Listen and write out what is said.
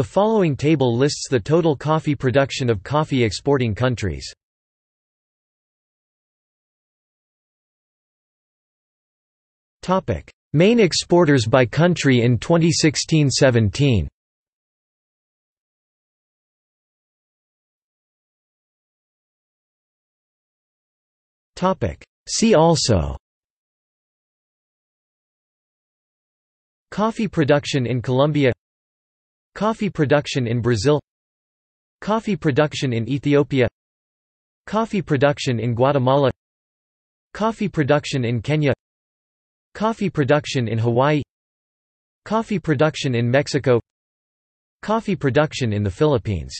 The following table lists the total coffee production of coffee exporting countries. Main exporters by country in 2016–17 See also. Coffee production in Colombia Coffee production in Brazil. Coffee production in Ethiopia. Coffee production in Guatemala. Coffee production in Kenya. Coffee production in Hawaii. Coffee production in Mexico. Coffee production in the Philippines